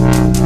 Thank